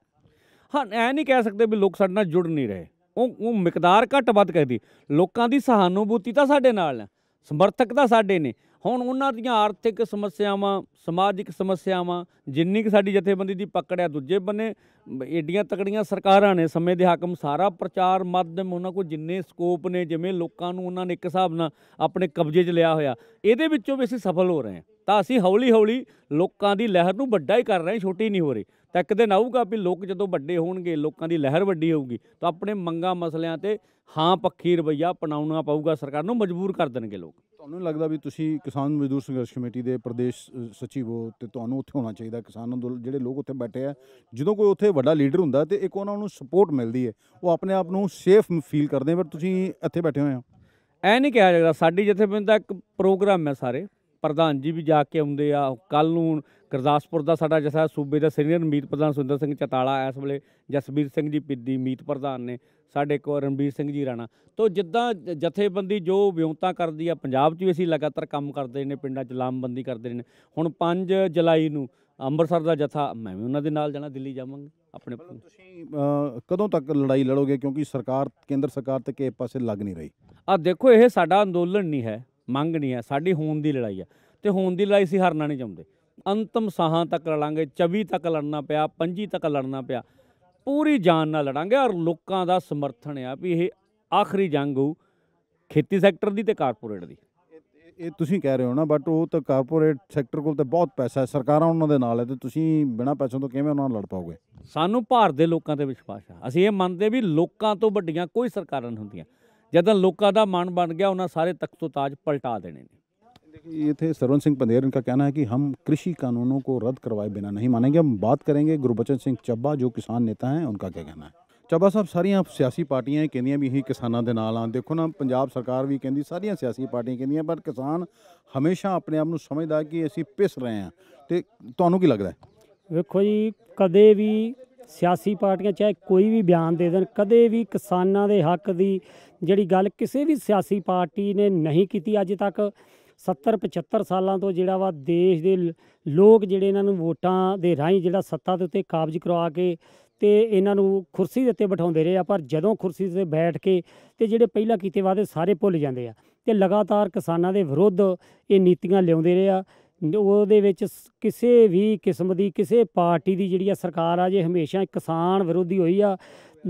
ਹਾਂ ਐ ਨਹੀਂ ਕਹਿ ਸਕਦੇ ਵੀ ਲੋਕ ਸਾਡੇ ਨਾਲ ਜੁੜ ਨਹੀਂ ਰਹੇ। ਉਹ ਉਹ ਮਿਕਦਾਰ ਘੱਟ ਵੱਧ ਕਰਦੀ। ਲੋਕਾਂ ਦੀ ਸਹਾਨੁਭੂਤੀ ਤਾਂ ਸਾਡੇ ਨਾਲ ਹੈ ਸਮਰਥਕ ਤਾਂ ਸਾਡੇ ਨੇ। ਹੁਣ ਉਹਨਾਂ ਦੀਆਂ ਆਰਥਿਕ ਸਮੱਸਿਆਵਾਂ, ਸਮਾਜਿਕ ਸਮੱਸਿਆਵਾਂ, ਜਿੰਨੀ ਕਿ ਸਾਡੀ ਜਥੇਬੰਦੀ ਦੀ ਪਕੜ ਹੈ, ਦੂਜੇ ਬੰਨੇ ਬ- ਏਡੀਆਂ ਤਕੜੀਆਂ ਸਰਕਾਰਾਂ ਨੇ ਸਮੇਂ ਦੇ ਹਾਕਮ ਸਾਰਾ ਪ੍ਰਚਾਰ ਮਾਧਿਅਮ ਉਹਨਾਂ ਕੋਲ ਜਿੰਨੇ ਸਕੋਪ ਨੇ, ਜਿਵੇਂ ਲੋਕਾਂ ਨੂੰ ਉਹਨਾਂ ਨੇ ਇੱਕ ਹਿਸਾਬ ਨਾਲ ਆਪਣੇ ਕਬਜ਼ੇ 'ਚ ਲਿਆ ਹੋਇਆ, ਇਹਦੇ ਵਿੱਚੋਂ ਵੀ ਅਸੀਂ ਸਫਲ ਹੋ ਰਹੇ ਹਾਂ। ਤਾਂ ਅਸੀਂ ਹੌਲੀ ਹੌਲੀ ਲੋਕਾਂ ਦੀ ਲਹਿਰ ਨੂੰ ਵੱਡਾ ਹੀ ਕਰ ਰਹੇ ਹਾਂ, ਛੋਟੀ ਨਹੀਂ ਹੋ ਰਹੀ। ਤਾਂ ਇੱਕ ਦਿਨ ਆਊਗਾ ਵੀ ਲੋਕ ਜਦੋਂ ਵੱਡੇ ਹੋਣਗੇ ਲੋਕਾਂ ਦੀ ਲਹਿਰ ਵੱਡੀ ਹੋਊਗੀ ਤਾਂ ਆਪਣੇ ਮੰਗਾਂ ਮਸਲਿਆਂ ਤੇ ਹਾਂ ਪੱਖੀ ਰਵਈਆ ਅਪਣਾਉਣਾ ਪਊਗਾ ਸਰਕਾਰ ਨੂੰ ਮਜਬੂਰ ਕਰ ਦੇਣਗੇ ਲੋਕ। ਤੁਹਾਨੂੰ ਲੱਗਦਾ ਵੀ ਤੁਸੀਂ ਕਿਸਾਨ ਮਜ਼ਦੂਰ ਸੰਘਰਸ਼ ਕਮੇਟੀ ਦੇ ਪ੍ਰਦੇਸ਼ ਸਚਿਵ ਹੋ ਤੇ ਤੁਹਾਨੂੰ ਉੱਥੇ ਹੋਣਾ ਚਾਹੀਦਾ ਕਿਸਾਨ ਅੰਦੋਲਨ ਜਿਹੜੇ ਲੋਕ ਉੱਥੇ ਬੈਠੇ ਆ ਜਦੋਂ ਕੋਈ ਉੱਥੇ ਵੱਡਾ ਲੀਡਰ ਹੁੰਦਾ ਤੇ ਇੱਕ ਉਹਨਾਂ ਨੂੰ ਸਪੋਰਟ ਮਿਲਦੀ ਹੈ ਉਹ ਆਪਣੇ ਆਪ ਨੂੰ ਸੇਫ ਫੀਲ ਕਰਦੇ ਪਰ ਤੁਸੀਂ ਇੱਥੇ ਬੈਠੇ ਹੋਏ ਹੋ। ਐ ਨਹੀਂ ਕਿਹਾ ਜਾਂਦਾ ਸਾਡੀ ਜਥੇਬੰਦੀ ਦਾ ਇੱਕ ਪ੍ਰੋਗਰਾਮ ਹੈ ਸਾਰੇ ਪ੍ਰਧਾਨ ਜੀ ਵੀ ਜਾ ਕੇ ਆਉਂਦੇ ਆ। ਕੱਲ ਨੂੰ ਗੁਰਦਾਸਪੁਰ ਦਾ ਸਾਡਾ ਜਥਾ ਸੂਬੇ ਦਾ ਸੀਨੀਅਰ ਮੀਤ ਪ੍ਰਧਾਨ ਸੁੰਦਰ ਸਿੰਘ ਚਤਾਲਾ ਇਸ ਵੇਲੇ ਜਸਬੀਰ ਸਿੰਘ ਜੀ ਪਿੱਦੀ ਮੀਤ ਪ੍ਰਧਾਨ ਨੇ ਸਾਡੇ ਕੋਲ ਰਣਬੀਰ ਸਿੰਘ ਜੀ ਰਾਣਾ। ਤੋਂ ਜਿੱਦਾਂ ਜਥੇਬੰਦੀ ਜੋ ਵਿਉਂਤਾ ਕਰਦੀ ਆ ਪੰਜਾਬ 'ਚ ਵੀ ਅਸੀਂ ਲਗਾਤਾਰ ਕੰਮ ਕਰਦੇ ਨੇ ਪਿੰਡਾਂ 'ਚ ਲਾਮਬੰਦੀ ਕਰਦੇ ਨੇ। ਹੁਣ 5 ਜੁਲਾਈ ਨੂੰ ਅੰਮ੍ਰਿਤਸਰ ਦਾ ਜਥਾ ਮੈਂ ਵੀ ਉਹਨਾਂ ਦੇ ਨਾਲ ਜਾਣਾ ਦਿੱਲੀ ਜਾਵਾਂਗੇ ਆਪਣੇ ਤੁਸੀਂ ਕਦੋਂ ਤੱਕ ਲੜਾਈ ਲੜੋਗੇ? ਕਿਉਂਕਿ ਸਰਕਾਰ ਕੇਂਦਰ ਸਰਕਾਰ ਤੇ ਕਿਸੇ ਪਾਸੇ ਲੱਗ ਨਹੀਂ ਰਹੀ। ਆ ਦੇਖੋ ਇਹ ਸਾਡਾ ਅੰਦੋਲਨ ਨਹੀਂ ਹੈ। ਮੰਗ ਨਹੀਂ ਹੈ ਸਾਡੀ ਹੋਣ ਦੀ ਲੜਾਈ ਹੈ। ਤੇ ਹੋਣ ਦੀ ਲੜਾਈ ਅਸੀਂ ਹਾਰਨਾ ਨਹੀਂ ਚਾਹੁੰਦੇ। ਅੰਤਮ ਸਾਹਾਂ ਤੱਕ ਲੜਾਂਗੇ 24 ਤੱਕ ਲੜਨਾ ਪਿਆ 25 ਤੱਕ ਲੜਨਾ ਪਿਆ। ਪੂਰੀ ਜਾਨ ਨਾਲ ਲੜਾਂਗੇ ਔਰ ਲੋਕਾਂ ਦਾ ਸਮਰਥਨ ਆ ਵੀ ਇਹ ਆਖਰੀ ਜੰਗ ਹੋਊ ਖੇਤੀ ਸੈਕਟਰ ਦੀ ਤੇ ਕਾਰਪੋਰੇਟ ਦੀ। ਇਹ- ਤੁਸੀਂ ਕਹਿ ਰਹੇ ਹੋ ਨਾ ਬਟ ਉਹ ਤਾਂ ਕਾਰਪੋਰੇਟ ਸੈਕਟਰ ਕੋਲ ਤਾਂ ਬਹੁਤ ਪੈਸਾ ਹੈ ਸਰਕਾਰਾਂ ਉਹਨਾਂ ਦੇ ਨਾਲ ਹੈ ਤੇ ਤੁਸੀਂ ਬਿਨਾਂ ਪੈਸੋਂ ਤੋਂ ਕਿਵੇਂ ਉਹਨਾਂ ਨਾਲ ਲੜ ਪਾਓਗੇ? ਸਾਨੂੰ ਭਾਰਤ ਦੇ ਲੋਕਾਂ ਤੇ ਵਿਸ਼ਵਾਸ ਆ। ਅਸੀਂ ਇਹ ਮੰਨਦੇ ਵੀ ਲੋਕਾਂ ਤੋਂ ਵੱਡੀਆਂ ਕੋਈ ਸਰਕਾਰਾਂ ਨਹੀਂ ਹੁੰਦੀਆਂ। ਜਦੋਂ ਲੋਕਾਂ ਦਾ ਮਨ ਬਣ ਗਿਆ ਉਹਨਾਂ ਸਾਰੇ ਤਖਤੋ ਤਾਜ ਪਲਟਾ ਦੇਣੇ ਨੇ देखिए ये थे सरवण सिंह पंदेर इनका कहना है कि हम कृषि कानूनों को रद्द करवाए बिना नहीं मानेंगे हम बात करेंगे गुरबचन सिंह ਚੱਬਾ ਜੋ ਕਿਸਾਨ ਨੇਤਾ हैं उनका क्या कहना है ਚੱਬਾ ਸਾਹਿਬ ਸਾਰੀਆਂ ਸਿਆਸੀ ਪਾਰਟੀਆਂ ਇਹ ਕਹਿੰਦੀਆਂ ਵੀ ਅਸੀਂ ਕਿਸਾਨਾਂ ਦੇ ਨਾਲ ਆਂ ਦੇਖੋ ਨਾ ਪੰਜਾਬ ਸਰਕਾਰ ਵੀ ਕਹਿੰਦੀ ਸਾਰੀਆਂ ਸਿਆਸੀ ਪਾਰਟੀਆਂ ਕਹਿੰਦੀਆਂ ਪਰ ਕਿਸਾਨ ਹਮੇਸ਼ਾ ਆਪਣੇ ਆਪ ਨੂੰ ਸਮਝਦਾ ਕਿ ਅਸੀਂ ਪਿਸ ਰਹੇ ਹਾਂ ਤੇ ਤੁਹਾਨੂੰ ਕੀ ਲੱਗਦਾ ਹੈ ਵੇਖੋ ਜੀ ਕਦੇ ਵੀ ਸਿਆਸੀ ਪਾਰਟੀਆਂ ਚਾਹੇ ਕੋਈ ਵੀ ਬਿਆਨ ਦੇ ਦੇਣ, ਕਦੇ ਵੀ ਕਿਸਾਨਾਂ ਦੇ ਹੱਕ ਦੀ ਜਿਹੜੀ ਗੱਲ ਕਿਸੇ ਵੀ ਸਿਆਸੀ ਪਾਰਟੀ ਨੇ ਨਹੀਂ ਕੀਤੀ ਅੱਜ ਤੱਕ 70 75 ਸਾਲਾਂ ਤੋਂ ਜਿਹੜਾ ਵਾ ਦੇਸ਼ ਦੇ ਲੋਕ ਜਿਹੜੇ ਇਹਨਾਂ ਨੂੰ ਵੋਟਾਂ ਦੇ ਰਾਹੀਂ ਜਿਹੜਾ ਸੱਤਾ ਦੇ ਉੱਤੇ ਕਾਬਜ਼ ਕਰਵਾ ਕੇ ਤੇ ਇਹਨਾਂ ਨੂੰ ਕੁਰਸੀ ਦੇ ਉੱਤੇ ਬਿਠਾਉਂਦੇ ਰਹੇ ਆ, ਪਰ ਜਦੋਂ ਕੁਰਸੀ ਤੇ ਬੈਠ ਕੇ ਤੇ ਜਿਹੜੇ ਪਹਿਲਾਂ ਕੀਤੇ ਵਾਅਦੇ ਸਾਰੇ ਭੁੱਲ ਜਾਂਦੇ ਆ ਤੇ ਲਗਾਤਾਰ ਕਿਸਾਨਾਂ ਦੇ ਵਿਰੁੱਧ ਇਹ ਨੀਤੀਆਂ ਲਿਆਉਂਦੇ ਰਹੇ ਆ। ਉਹਦੇ ਵਿੱਚ ਕਿਸੇ ਵੀ ਕਿਸਮ ਦੀ, ਕਿਸੇ ਪਾਰਟੀ ਦੀ ਜਿਹੜੀ ਆ ਸਰਕਾਰ ਆ, ਜੇ ਹਮੇਸ਼ਾ ਕਿਸਾਨ ਵਿਰੋਧੀ ਹੋਈ ਆ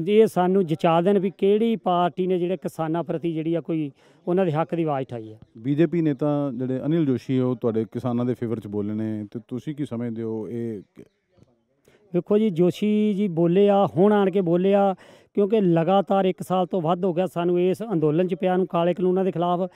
ਇਹ ਸਾਨੂੰ ਜਚਾ ਦੇਣ ਵੀ ਕਿਹੜੀ ਪਾਰਟੀ ਨੇ ਜਿਹੜੇ ਕਿਸਾਨਾਂ ਪ੍ਰਤੀ ਜਿਹੜੀ ਆ ਕੋਈ ਉਹਨਾਂ ਦੇ ਹੱਕ ਦੀ ਆਵਾਜ਼ ਉਠਾਈ ਆ। ਬੀਜੇਪੀ ਨੇਤਾ ਜਿਹੜੇ ਅਨਿਲ ਜੋਸ਼ੀ ਉਹ ਤੁਹਾਡੇ ਕਿਸਾਨਾਂ ਦੇ ਫੇਵਰ ਚ ਬੋਲੇ ਨੇ, ਤੇ ਤੁਸੀਂ ਕੀ ਸਮਝਦੇ ਹੋ ਇਹ ਵੇਖੋ ਜੀ, ਜੋਸ਼ੀ ਜੀ ਬੋਲੇ ਆ, ਹੁਣ ਆਣ ਕੇ ਬੋਲੇ ਆ, ਕਿਉਂਕਿ ਲਗਾਤਾਰ 1 ਸਾਲ ਤੋਂ ਵੱਧ ਹੋ ਗਿਆ ਸਾਨੂੰ ਇਸ ਅੰਦੋਲਨ 'ਚ ਪਿਆ ਨੂੰ ਕਾਲੇ ਕਾਨੂੰਨਾਂ ਦੇ ਖਿਲਾਫ।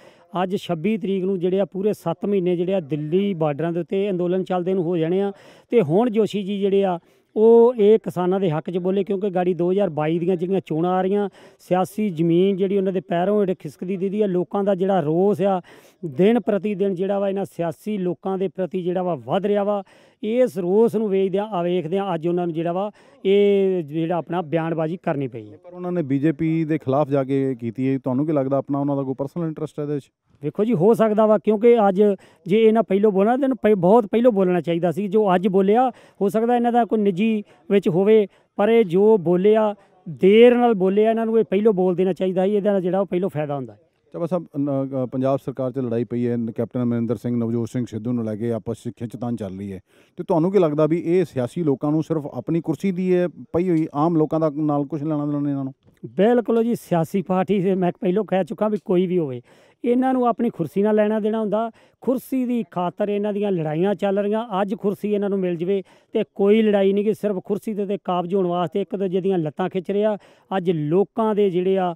ਅੱਜ 26 ਤਰੀਕ ਨੂੰ ਜਿਹੜੇ ਆ ਪੂਰੇ 7 ਮਹੀਨੇ ਜਿਹੜੇ ਆ ਦਿੱਲੀ ਬਾਰਡਰਾਂ ਦੇ ਉੱਤੇ ਅੰਦੋਲਨ ਚੱਲਦੇ ਨੂੰ ਹੋ ਜਾਣੇ ਆ। ਤੇ ਹੁਣ ਜੋਸ਼ੀ ਜੀ ਜਿਹੜੇ ਆ, ਉਹ ਇਹ ਕਿਸਾਨਾਂ ਦੇ ਹੱਕ 'ਚ ਬੋਲੇ, ਕਿਉਂਕਿ ਗਾੜੀ 2022 ਦੀਆਂ ਜਿਹੜੀਆਂ ਚੋਣਾਂ ਆ ਰਹੀਆਂ, ਸਿਆਸੀ ਜ਼ਮੀਨ ਜਿਹੜੀ ਉਹਨਾਂ ਦੇ ਪੈਰੋਂ ਜਿਹੜੇ ਖਿਸਕਦੀ ਦੀਦੀ ਆ, ਲੋਕਾਂ ਦਾ ਜਿਹੜਾ ਰੋਸ ਆ ਦਿਨ ਪ੍ਰਤੀ ਦਿਨ ਜਿਹੜਾ ਵਾ ਇਹਨਾਂ ਸਿਆਸੀ ਲੋਕਾਂ ਦੇ ਪ੍ਰਤੀ ਜਿਹੜਾ ਵਾ ਵੱਧ ਰਿਹਾ ਵਾ ਇਸ ਰੋਸ ਨੂੰ ਵੇਖਦਿਆਂ ਆ ਵੇਖਦਿਆਂ ਅੱਜ ਉਹਨਾਂ ਨੂੰ ਜਿਹੜਾ ਵਾ ਇਹ ਜਿਹੜਾ ਆਪਣਾ ਬਿਆਨਬਾਜ਼ੀ ਕਰਨੀ ਪਈ ਹੈ। ਪਰ ਉਹਨਾਂ ਨੇ ਬੀਜੇਪੀ ਦੇ ਖਿਲਾਫ ਜਾ ਕੇ ਕੀਤੀ ਹੈ। ਤੁਹਾਨੂੰ ਕੀ ਲੱਗਦਾ ਆਪਣਾ ਉਹਨਾਂ ਦਾ ਕੋਈ ਪਰਸਨਲ ਇੰਟਰਸਟ ਹੈ ਇਹਦੇ ਵਿੱਚ? ਵੇਖੋ ਜੀ ਹੋ ਸਕਦਾ ਵਾ ਕਿਉਂਕਿ ਅੱਜ ਜੇ ਇਹਨਾਂ ਪਹਿਲੋਂ ਬੋਲਣਾ ਤਾਂ ਬਹੁਤ ਪਹਿਲੋਂ ਬੋਲਣਾ ਚਾਹੀਦਾ ਸੀ। ਜੋ ਅੱਜ ਬੋਲਿਆ ਹੋ ਸਕਦਾ ਇਹਨਾਂ ਦਾ ਕੋਈ ਨਿੱਜੀ ਵਿੱਚ ਹੋਵੇ ਪਰ ਇਹ ਜੋ ਬੋਲਿਆ ਦੇਰ ਨਾਲ ਬੋਲਿਆ ਇਹਨਾਂ ਨੂੰ ਇਹ ਪਹਿਲੋਂ ਬੋਲ ਦੇਣਾ ਚਾਹੀਦਾ ਸੀ ਇਹਦਾ ਜਿਹੜਾ ਉਹ ਪਹਿਲੋਂ ਫਾਇਦਾ ਹੁੰਦਾ ਚਬਾ ਸਾਹਿਬ ਪੰਜਾਬ ਸਰਕਾਰ 'ਚ ਲੜਾਈ ਪਈ ਹੈ, ਕੈਪਟਨ ਅਮਰਿੰਦਰ ਸਿੰਘ, ਨਵਜੋਤ ਸਿੰਘ ਸਿੱਧੂ ਨੂੰ ਲੈ ਕੇ ਆਪਸ 'ਚ ਖਿੱਚਤਾਨ ਚੱਲ ਰਹੀ ਹੈ। ਤੇ ਤੁਹਾਨੂੰ ਕੀ ਲੱਗਦਾ ਵੀ ਇਹ ਸਿਆਸੀ ਲੋਕਾਂ ਨੂੰ ਸਿਰਫ ਆਪਣੀ ਕੁਰਸੀ ਦੀ ਹੈ ਪਈ ਹੋਈ, ਆਮ ਲੋਕਾਂ ਦਾ ਨਾਲ ਕੁਝ ਲੈਣਾ ਦੇਣਾ ਇਹਨਾਂ ਨੂੰ? ਬਿਲਕੁਲ ਜੀ, ਸਿਆਸੀ ਪਾਰਟੀ ਦੇ ਮੈਂ ਪਹਿਲਾਂ ਕਹਿ ਚੁੱਕਾ ਵੀ ਕੋਈ ਵੀ ਹੋਵੇ, ਇਹਨਾਂ ਨੂੰ ਆਪਣੀ ਕੁਰਸੀ ਨਾਲ ਲੈਣਾ ਦੇਣਾ ਹੁੰਦਾ। ਕੁਰਸੀ ਦੀ ਖਾਤਰ ਇਹਨਾਂ ਦੀਆਂ ਲੜਾਈਆਂ ਚੱਲ ਰਹੀਆਂ, ਅੱਜ ਕੁਰਸੀ ਇਹਨਾਂ ਨੂੰ ਮਿਲ ਜਵੇ ਤੇ ਕੋਈ ਲੜਾਈ ਨਹੀਂ ਕਿ ਸਿਰਫ ਕੁਰਸੀ ਦੇ ਤੇ ਕਾਬਜ ਹੋਣ ਵਾਸਤੇ ਇੱਕ ਦੂਜੇ ਦੀਆਂ ਲੱਤਾਂ ਖਿੱਚ ਰਿਹਾ। ਅੱਜ ਲੋਕਾਂ ਦੇ ਜਿਹੜੇ ਆ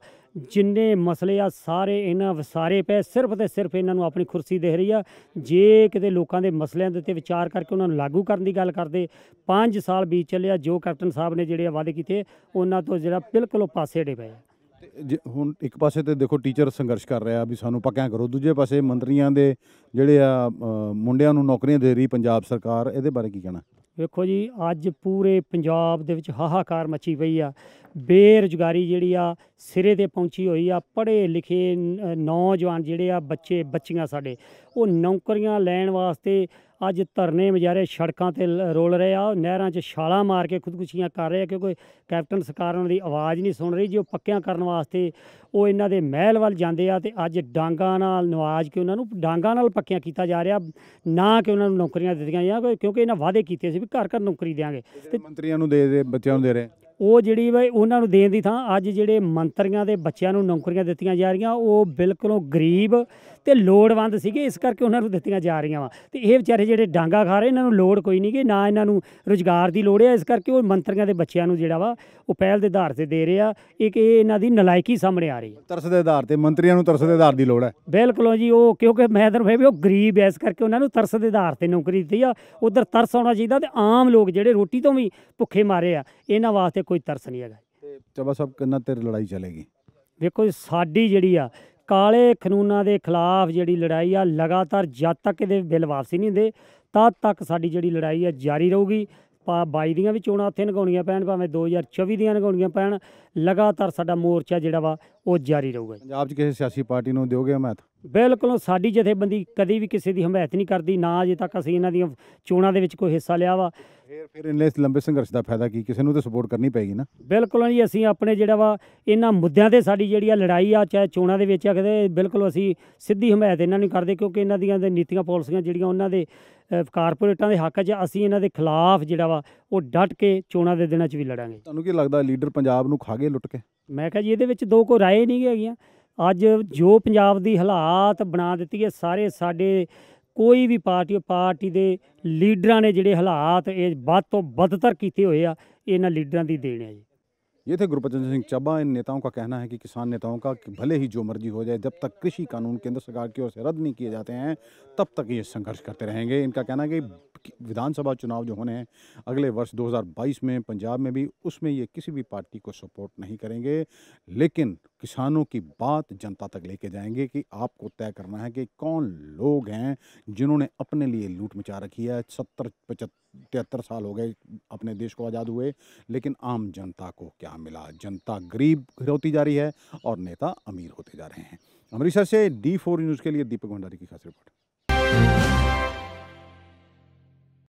ਜਿੰਨੇ ਮਸਲੇ ਆ ਸਾਰੇ ਇਹਨਾਂ ਵਸਾਰੇ ਪਏ ਸਿਰਫ ਤੇ ਸਿਰਫ ਇਹਨਾਂ ਨੂੰ ਆਪਣੀ ਕੁਰਸੀ ਦੇਖ ਰਹੀ ਆ। ਜੇ ਕਿਤੇ ਲੋਕਾਂ ਦੇ ਮਸਲਿਆਂ ਦੇ ਉੱਤੇ ਵਿਚਾਰ ਕਰਕੇ ਉਹਨਾਂ ਨੂੰ ਲਾਗੂ ਕਰਨ ਦੀ ਗੱਲ ਕਰਦੇ 5 ਸਾਲ ਬੀਤ ਚੱਲਿਆ, ਜੋ ਕੈਪਟਨ ਸਾਹਿਬ ਨੇ ਜਿਹੜੇ ਆ ਵਾਅਦੇ ਕੀਤੇ, ਉਹਨਾਂ ਤੋਂ ਜਿਹੜਾ ਬਿਲਕੁਲ ਉਹ ਪਾਸੇ ਡੇ ਪਏ ਆ। ਜੇ ਹੁਣ ਇੱਕ ਪਾਸੇ ਤੇ ਦੇਖੋ ਟੀਚਰ ਸੰਘਰਸ਼ ਕਰ ਰਿਹਾ ਵੀ ਸਾਨੂੰ ਪੱਕਿਆਂ ਕਰੋ, ਦੂਜੇ ਪਾਸੇ ਮੰਤਰੀਆਂ ਦੇ ਜਿਹੜੇ ਆ ਮੁੰਡਿਆਂ ਨੂੰ ਨੌਕਰੀਆਂ ਦੇ ਰਹੀ ਪੰਜਾਬ ਸਰਕਾਰ, ਇਹਦੇ ਬਾਰੇ ਕੀ ਕਹਿਣਾ? ਵੇਖੋ ਜੀ, ਅੱਜ ਪੂਰੇ ਪੰਜਾਬ ਦੇ ਵਿੱਚ ਹਾਹਾਕਾਰ ਮਚੀ ਪਈ ਆ। ਬੇਰੁਜ਼ਗਾਰੀ ਜਿਹੜੀ ਆ, ਸਿਰੇ ਤੇ ਪਹੁੰਚੀ ਹੋਈ ਆ। ਪੜ੍ਹੇ ਲਿਖੇ ਨੌਜਵਾਨ ਜਿਹੜੇ ਆ, ਬੱਚੇ, ਬੱਚੀਆਂ ਸਾਡੇ, ਉਹ ਨੌਕਰੀਆਂ ਲੈਣ ਵਾਸਤੇ ਅੱਜ ਧਰਨੇ ਮਜਾਰੇ ਸੜਕਾਂ ਤੇ ਰੋਲ ਰਹੇ ਆ। ਨਹਿਰਾਂ 'ਚ ਛਾਲਾਂ ਮਾਰ ਕੇ ਖੁਦਕੁਸ਼ੀਆਂ ਕਰ ਰਹੇ ਆ ਕਿਉਂਕਿ ਕੈਪਟਨ ਸਰਕਾਰ ਉਹਨਾਂ ਦੀ ਆਵਾਜ਼ ਨਹੀਂ ਸੁਣ ਰਹੀ। ਜੋ ਪੱਕਿਆਂ ਕਰਨ ਵਾਸਤੇ ਉਹ ਇਹਨਾਂ ਦੇ ਮਹਿਲ ਵੱਲ ਜਾਂਦੇ ਆ ਤੇ ਅੱਜ ਡਾਂਗਾਂ ਨਾਲ ਨਵਾਜ ਕੇ ਉਹਨਾਂ ਨੂੰ ਡਾਂਗਾਂ ਨਾਲ ਪੱਕਿਆਂ ਕੀਤਾ ਜਾ ਰਿਹਾ। ਨਾ ਕਿ ਉਹਨਾਂ ਨੂੰ ਨੌਕਰੀਆਂ ਦਿੱਤੀਆਂ ਜਾਂ ਕਿਉਂਕਿ ਇਹਨਾਂ ਵਾਅਦੇ ਕੀਤੇ ਸੀ ਵੀ ਘਰ ਘਰ ਨੌਕਰੀ ਦੇਵਾਂਗੇ ਤੇ ਮੰਤਰੀਆਂ ਨੂੰ ਦੇ ਦੇ ਬੱਚਿਆਂ ਨੂੰ ਦੇ ਰਹੇ। ਉਹ ਜਿਹੜੀ ਵਾ ਉਹਨਾਂ ਨੂੰ ਦੇਣ ਦੀ ਥਾਂ ਅੱਜ ਜਿਹੜੇ ਮੰਤਰੀਆਂ ਦੇ ਬੱਚਿਆਂ ਨੂੰ ਨੌਕਰੀਆਂ ਦਿੱਤੀਆਂ ਜਾ ਰਹੀਆਂ ਉਹ ਬਿਲਕੁਲੋਂ ਗਰੀਬ ਤੇ ਲੋੜਵੰਦ ਸੀਗੇ ਇਸ ਕਰਕੇ ਉਹਨਾਂ ਨੂੰ ਦਿੱਤੀਆਂ ਜਾ ਰਹੀਆਂ ਵਾ। ਤੇ ਇਹ ਵਿਚਾਰੇ ਜਿਹੜੇ ਡਾਂਗਾ ਖਾ ਰਹੇ ਇਹਨਾਂ ਨੂੰ ਲੋੜ ਕੋਈ ਨਹੀਂ ਕਿ ਨਾ ਇਹਨਾਂ ਨੂੰ ਰੁਜ਼ਗਾਰ ਦੀ ਲੋੜ ਹੈ ਇਸ ਕਰਕੇ ਉਹ ਮੰਤਰੀਆਂ ਦੇ ਬੱਚਿਆਂ ਨੂੰ ਜਿਹੜਾ ਵਾ ਉਹ ਪਹਿਲ ਦੇ ਆਧਾਰ ਤੇ ਦੇ ਰਹੇ ਇਹ ਇਹਨਾਂ ਦੀ ਨਲਾਇਕੀ ਸਾਹਮਣੇ ਆ ਰਹੀ ਹੈ ਤਰਸ ਦੇ ਆਧਾਰ ਤੇ ਮੰਤਰੀਆਂ ਨੂੰ ਤਰਸ ਦੇ ਆਧਾਰ ਦੀ ਲੋੜ ਹੈ ਬਿਲਕੁਲ ਜੀ ਉਹ ਕਿਉਂਕਿ ਮੈਂ ਤੁਹਾਨੂੰ ਵੀ ਉਹ ਗਰੀਬ ਐ ਇਸ ਕਰਕੇ ਉਹਨਾਂ ਨੂੰ ਤਰਸ ਦੇ ਆਧਾਰ ਤੇ ਨੌਕਰੀ ਦਿੱਤੀ ਆ। ਉਧਰ ਤਰਸ ਆਉਣਾ ਚਾਹੀਦਾ ਤੇ ਆਮ ਲੋਕ ਜਿਹੜੇ ਰੋਟੀ ਤੋਂ ਵੀ ਭੁੱਖੇ ਮਾਰੇ ਆ ਇਹਨਾਂ ਵਾਸਤੇ ਕੋਈ ਤਰਸ ਨਹੀਂ ਹੈਗਾ। ਤੇ ਚਬਾ ਸਾਹਿਬ ਕਿੰਨਾ ਤੇਰ ਲੜਾਈ ਚੱਲੇਗੀ? ਵੇਖੋ ਜੀ, ਸਾਡੀ ਜਿਹੜੀ ਆ ਕਾਲੇ ਕਾਨੂੰਨਾਂ ਦੇ ਖਿਲਾਫ ਜਿਹੜੀ ਲੜਾਈ ਆ, ਲਗਾਤਾਰ ਜਦ ਤੱਕ ਇਹਦੇ ਬਿੱਲ ਵਾਪਸੀ ਨਹੀਂ ਹੁੰਦੇ, ਤਦ ਤੱਕ ਸਾਡੀ ਜਿਹੜੀ ਲੜਾਈ ਆ ਜਾਰੀ ਰਹੂਗੀ। ਪਾ 22 ਦੀਆਂ ਵੀ ਚੋਣਾਂ ਉੱਥੇ ਨਗਾਉਣੀਆਂ ਪੈਣ, ਭਾਵੇਂ 2024 ਦੀਆਂ ਨਗਾਉਣੀਆਂ ਪੈਣ, ਲਗਾਤਾਰ ਸਾਡਾ ਮੋਰਚਾ ਜਿਹੜਾ ਵਾ, ਉਹ ਜਾਰੀ ਰਹੂਗਾ ਪੰਜਾਬ 'ਚ ਕਿਸੇ ਸਿਆਸੀ ਪਾਰਟੀ ਨੂੰ ਦਿਓਗੇ ਹਮਾਇਤ ਬਿਲਕੁਲ ਸਾਡੀ ਜਥੇਬੰਦੀ ਕਦੀ ਵੀ ਕਿਸੇ ਦੀ ਹਮਾਇਤ ਨਹੀਂ ਕਰਦੀ ਨਾ ਅਜੇ ਤੱਕ ਅਸੀਂ ਇਹਨਾਂ ਦੀਆਂ ਚੋਣਾਂ ਦੇ ਵਿੱਚ ਕੋਈ ਹਿੱਸਾ ਲਿਆ ਵਾ। ਫਿਰ ਫਿਰ ਇੰਨੇ ਲੰਬੇ ਸੰਘਰਸ਼ ਦਾ ਫਾਇਦਾ ਕੀ? ਕਿਸੇ ਨੂੰ ਤਾਂ ਸਪੋਰਟ ਕਰਨੀ ਪੈਗੀ ਨਾ। ਬਿਲਕੁਲ ਜੀ ਅਸੀਂ ਆਪਣੇ ਜਿਹੜਾ ਵਾ ਇਹਨਾਂ ਮੁੱਦਿਆਂ ਤੇ ਸਾਡੀ ਜਿਹੜੀ ਆ ਲੜਾਈ ਆ ਚਾਹੇ ਚੋਣਾਂ ਦੇ ਵਿੱਚ ਆ ਕਿਤੇ ਬਿਲਕੁਲ ਅਸੀਂ ਸਿੱਧੀ ਹਮਾਇਤ ਇਹਨਾਂ ਨੂੰ ਕਰਦੇ ਕਿਉਂਕਿ ਇਹਨਾਂ ਦੀਆਂ ਦੇ ਨੀਤੀਆਂ ਪਾਲਿਸੀਆਂ ਜਿਹੜੀਆਂ ਉਹਨਾਂ ਦੇ ਕਾਰਪੋਰੇਟਾਂ ਦੇ ਹੱਕ 'ਚ ਅਸੀਂ ਇਹਨਾਂ ਦੇ ਖਿਲਾਫ ਜਿਹੜਾ ਵਾ ਉਹ ਡਟ ਕੇ ਚੋਣਾਂ ਦੇ ਦਿਨਾਂ 'ਚ ਵੀ ਲੜਾਂਗੇ। ਤੁਹਾਨੂੰ ਕੀ ਲੱਗਦਾ ਲੀਡਰ ਪੰਜਾਬ ਨੂੰ ਖਾ ਗਏ ਲੁੱਟ ਕੇ? ਮੈਂ ਕਿਹਾ ਜੀ ਇਹਦੇ ਵਿੱਚ ਦੋ ਕੋ ਰਾਏ ਨਹੀਂ ਹੈਗੀਆਂ। ਅੱਜ ਜੋ ਪੰਜਾਬ ਦੀ ਹਾਲਾਤ ਬਣਾ ਦਿੱਤੀ ਹੈ ਸਾਰੇ ਸਾਡੇ ਕੋਈ ਵੀ ਪਾਰਟੀ ਪਾਰਟੀ ਦੇ ਲੀਡਰਾਂ ਨੇ ਜਿਹੜੇ ਹਾਲਾਤ ਇਹ ਵੱਧ ਤੋਂ ਬਦਤਰ ਕੀਤੇ ਹੋਏ ਆ ਇਹ ਇਹਨਾਂ ਲੀਡਰਾਂ ਦੀ ਦੇਣ ਹੈ ਜੀ ये थे गुरबचन सिंह चब्बा इन नेताओं का कहना है कि किसान नेताओं का कि भले ही जो मर्जी हो जाए जब तक कृषि कानून केंद्र सरकार की ओर से रद्द नहीं किए जाते हैं तब तक ये संघर्ष करते रहेंगे इनका कहना है कि विधानसभा चुनाव जो होने हैं, अगले वर्ष 2022 में पंजाब में भी, उसमें ये किसी भी पार्टी को सपोर्ट नहीं करेंगे। लेकिन किसानों की बात जनता तक लेके जाएँगे कि आपको तय करना है कि कौन लोग हैं जिन्होंने अपने लिए लूट मचा रखी है। सत्तर, पचहत्तर तिहत्तर साल हो गए अपने देश को आज़ाद हुए, लेकिन आम जनता को क्या मिला? जनता गरीब होती जा रही है और नेता अमीर होते जा रहे हैं। अमृतसर से डी फोर न्यूज़ के लिए दीपक भंडारी की खास रिपोर्ट।